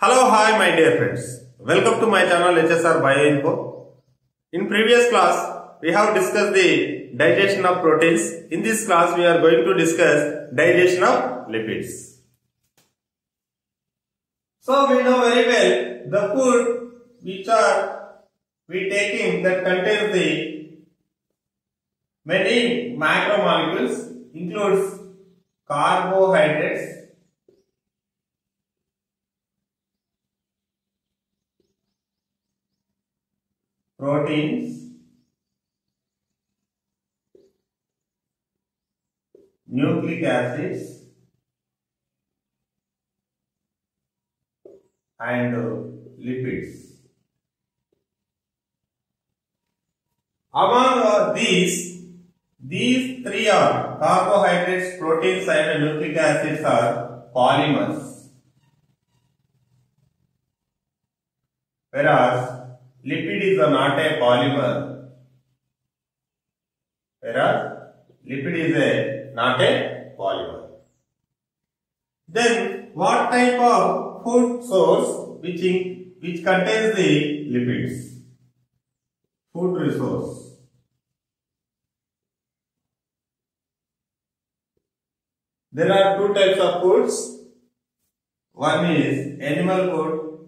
Hello, hi my dear friends. Welcome to my channel HSR Bioinfo. In previous class, we have discussed the digestion of proteins. In this class, we are going to discuss digestion of lipids. So we know very well the food which are we taking that contains the many macromolecules includes carbohydrates, proteins, nucleic acids, and lipids. Among these, these three are carbohydrates, proteins, and nucleic acids are polymers. Whereas lipid is not a polymer. Whereas lipid is a not a polymer. Then what type of food source which in, which contains the lipids? Food resource. There are two types of foods. One is animal food.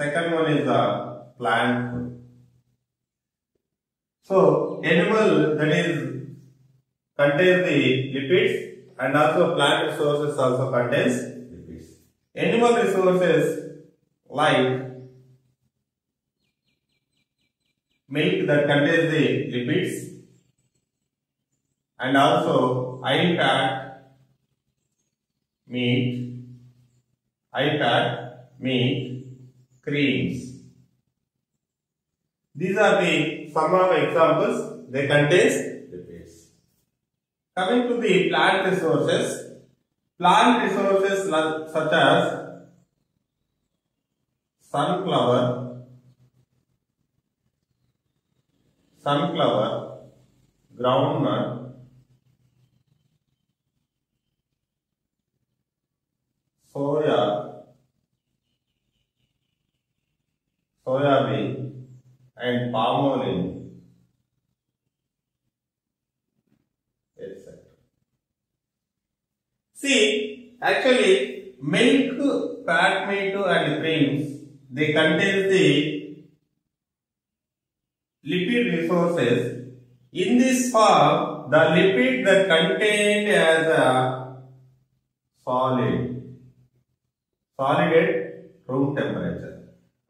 Second one is the plant. So animal that is contains the lipids and also plant resources also contains lipids. Animal resources like milk that contains the lipids and also high fat meat, high fat meat, creams. These are the some of examples they contains lipids. Coming to the plant resources, plant resources such as sunflower, sunflower, groundnut, soya, soya bean, and palm oil, etc. See, actually, milk, fat meat, and creams they contain the lipid resources. In this form, the lipid that contained as a solid, solid at room temperature.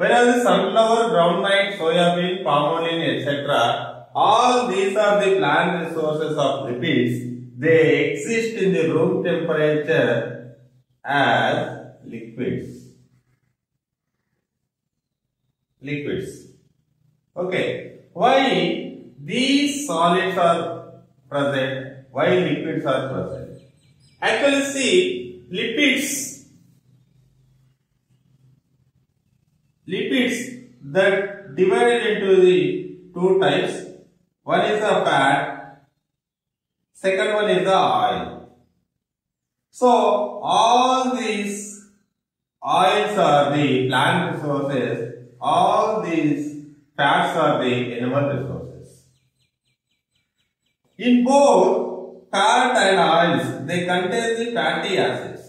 Whereas sunflower, groundnut, soya bean, palm oil, etc., all these are the plant resources of lipids. They exist in the room temperature as liquids. Liquids. Okay. Why these solids are present? Why liquids are present? Actually, see, lipids lipids that divided into the two types. One is the fat, second one is the oil. So all these oils are the plant resources, all these fats are the animal resources. In both fat and oils, they contain the fatty acids.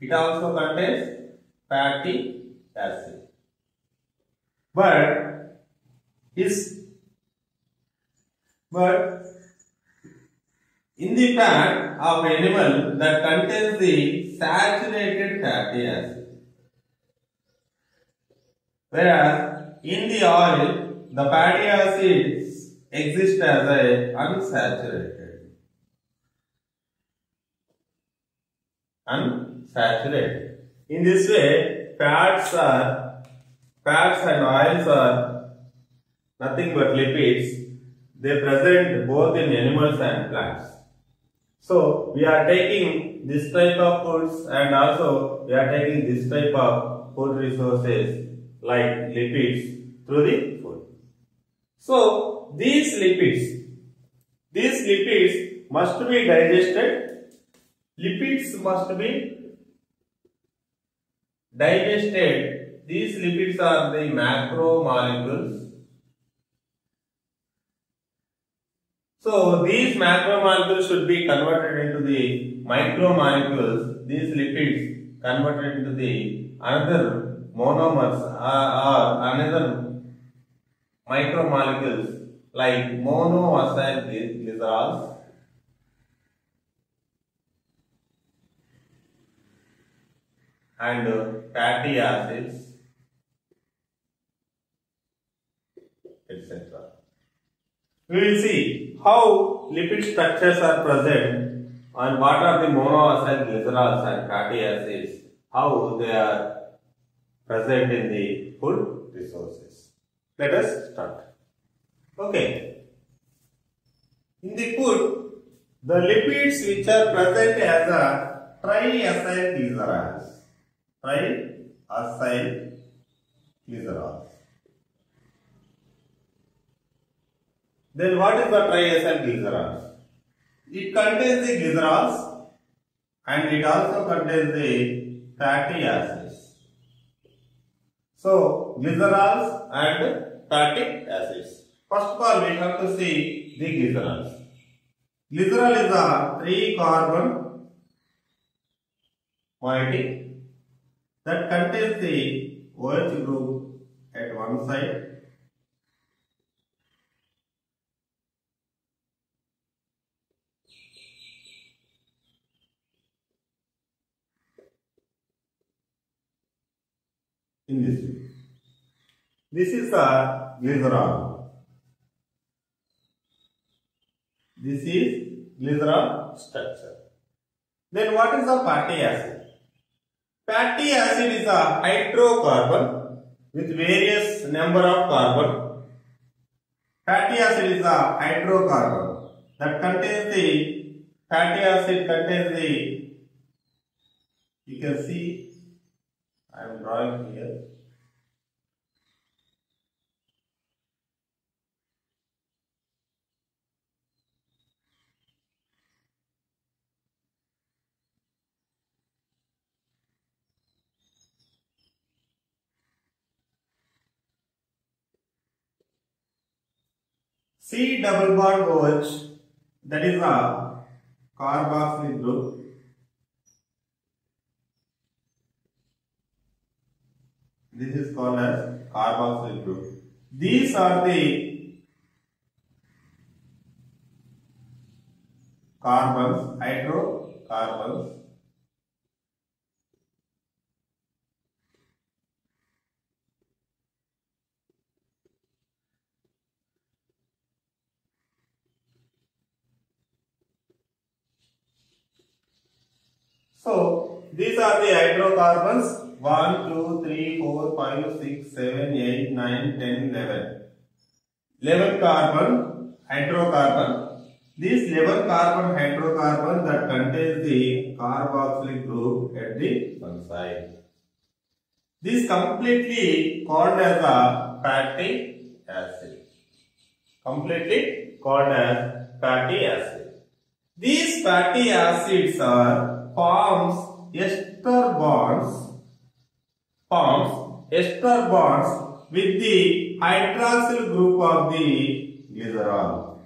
It also contains fatty acid. But is but in the fat of animal that contains the saturated fatty acid. Whereas in the oil, the fatty acids exist as a unsaturated. Unsaturated. In this way, fats are fats and oils are nothing but lipids. They present both in animals and plants. So we are taking this type of foods and also we are taking this type of food resources like lipids through the food. So these lipids, these lipids must be digested lipids must be digested. These lipids are the macromolecules. So these macromolecules should be converted into the micromolecules. These lipids converted into the another monomers or, another micromolecules like monoacyl glycerols and uh, fatty acids etc. We will see how lipid structures are present and what are the monoacyl glycerols and fatty acids, how they are present in the food resources. Let us start. Okay. In the food, the lipids which are present as a triacyl glycerols. Triacyl glycerols. Then what is the triacyl glycerols? It contains the glycerols and it also contains the fatty acids. So, glycerols and fatty acids. First of all, we have to see the glycerols. Glycerol is a three carbon moiety that contains the OH group at one side in this way. This is a glycerol. This is glycerol structure. Then what is the fatty acid? Fatty acid is a hydrocarbon with various number of carbon. Fatty acid is a hydrocarbon that contains the fatty acid contains the you can see I am drawing here. C double bond OH that is a carboxylic group This is called as carboxyl group. These are the carbons, hydrocarbons. So, these are the hydrocarbons 1, 2, 3, 4, 5, 6, 7, 8, 9, 10, 11. 11 carbon hydrocarbon. This 11 carbon hydrocarbon that contains the carboxylic group at the one side. This completely called as a fatty acid. Completely called as fatty acid. These fatty acids are forms ester bonds forms ester bonds with the hydroxyl group of the glycerol.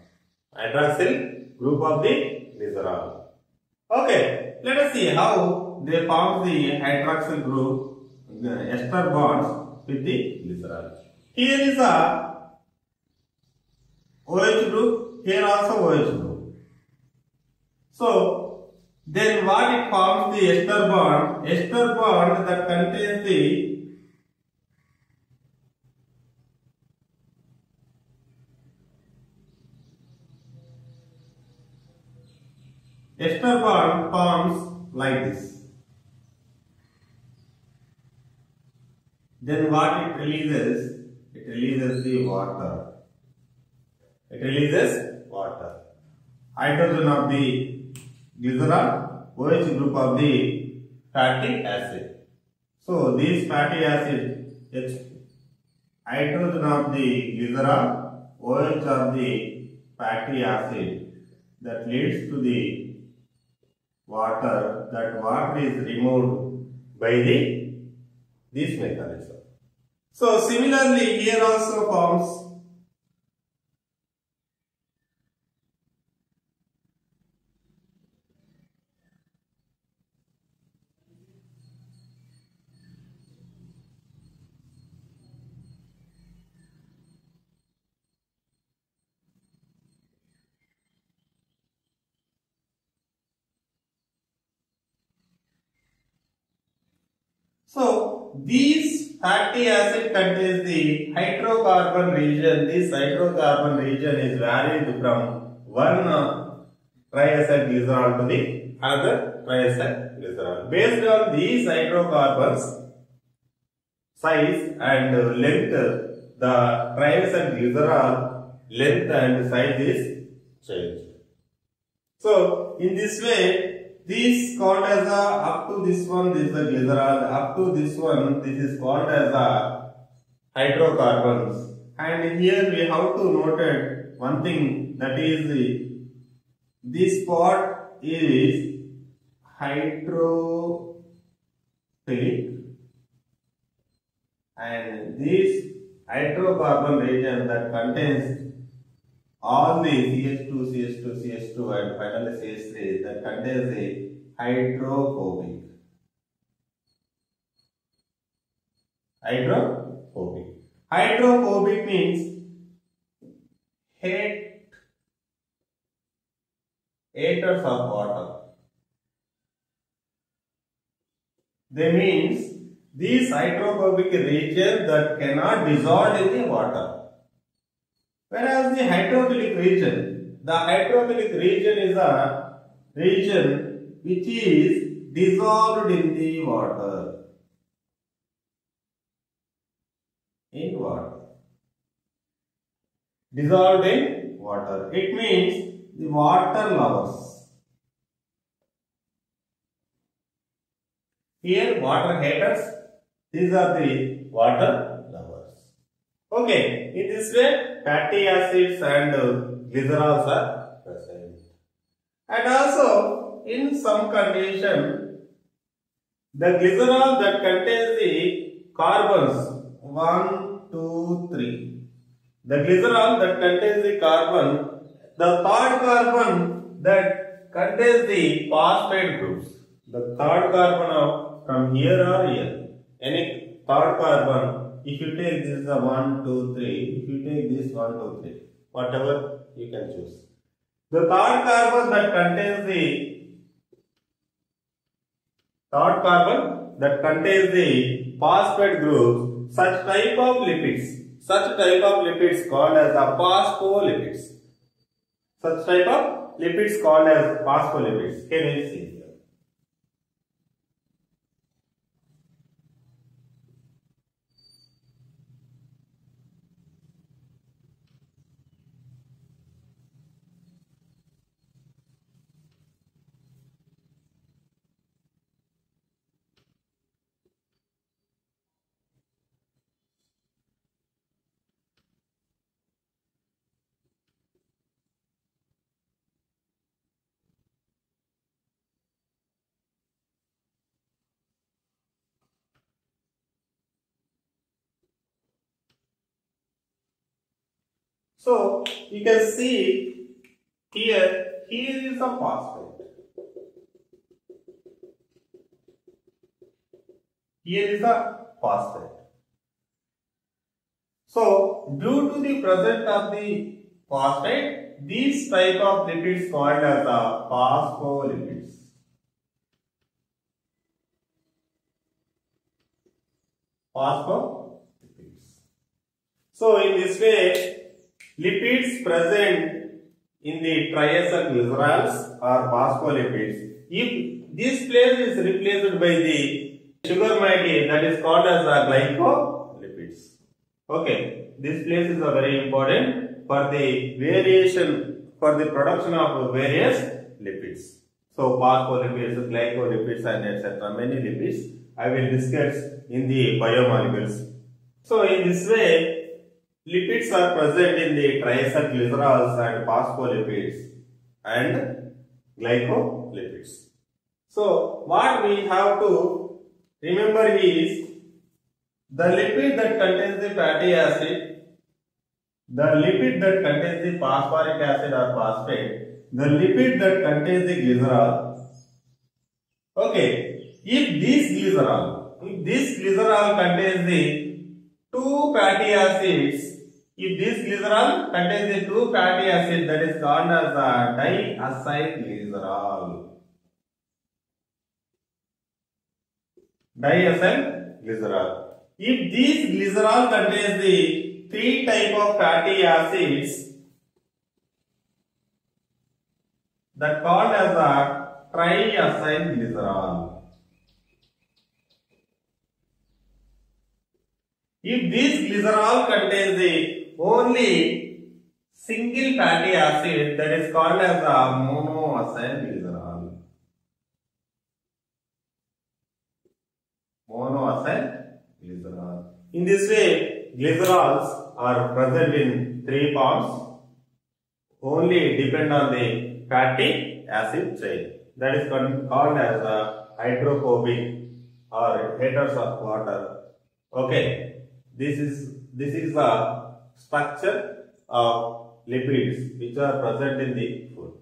Hydroxyl group of the glycerol. Okay, let us see how they form the hydroxyl group, the ester bonds with the glycerol. Here is a OH group, here also OH group. So, then what it forms the ester bond? Ester bond that contains the ester bond forms like this. Then what it releases? It releases the water. It releases water. Hydrogen of the glycerol, OH group of the fatty acid. So these fatty acid, H, hydrogen of the glycerol, OH of the fatty acid that leads to the water, that water is removed by the this mechanism. So similarly here also forms So these fatty acid contains the hydrocarbon region. This hydrocarbon region is varied from one uh, triacyl glycerol to the other triacyl glycerol. Based on these hydrocarbons size and length, the triacyl glycerol length and size is changed. So in this way this called as a up to this one this is the glycerol up to this one this is called as a hydrocarbons. And here we have to note it one thing that is this part is hydrophilic and this hydrocarbon region that contains all the CH2, CH2, CH2 and finally CH3 that contains a hydrophobic. Hydrophobic. Hydrophobic means hate haters of water. They means these hydrophobic region that cannot dissolve in the water. Whereas the hydrophilic region, the hydrophilic region is a region which is dissolved in the water. In water. Dissolved in water. It means the water lovers. Here water haters, these are the water lovers. Okay, in this way fatty acids and glycerols are present. And also in some condition the glycerol that contains the carbons 1, 2, 3. The glycerol that contains the carbon, the third carbon that contains the phosphate groups. The third carbon of from here or here, any third carbon, if you take this is a 1, 2, 3, if you take this 1, 2, 3, whatever you can choose. The third carbon that contains the third carbon that contains the phosphate groups, such type of lipids, such type of lipids called as the phospholipids. Such type of lipids called as phospholipids. Can you see? So you can see here, here is a phosphate. Here is a phosphate. So due to the presence of the phosphate, these type of lipids called as the phospholipids. Phospholipids. So in this way, lipids present in the triacylglycerols or phospholipids. If this place is replaced by the sugar moiety that is called as the glycolipids. Okay, this place is very important for the variation for the production of various lipids. So phospholipids, glycolipids and etc. Many lipids I will discuss in the biomolecules. So in this way Lipids are present in the triacylglycerols and phospholipids and glycolipids. So what we have to remember is the lipid that contains the fatty acid, the lipid that contains the phosphoric acid or phosphate, the lipid that contains the glycerol. Okay, if this glycerol, if this glycerol contains the two fatty acids, if this glycerol contains the two fatty acids, that is called as a diacyl glycerol. Diacyl glycerol. If this glycerol contains the three type of fatty acids, that called as a triacyl glycerol. If this glycerol contains the only single fatty acid, that is called as a monoacyl glycerol. Monoacyl glycerol. In this way, glycerols are present in three forms. Only depend on the fatty acid chain. That is called as a hydrophobic or haters of water. Okay, this is this is the structure of lipids which are present in the food.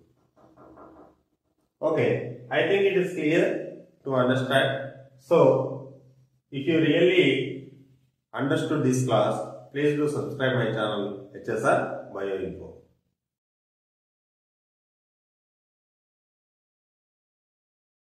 Okay, I think it is clear to understand. So, if you really understood this class, please do subscribe my channel HSR Bioinfo.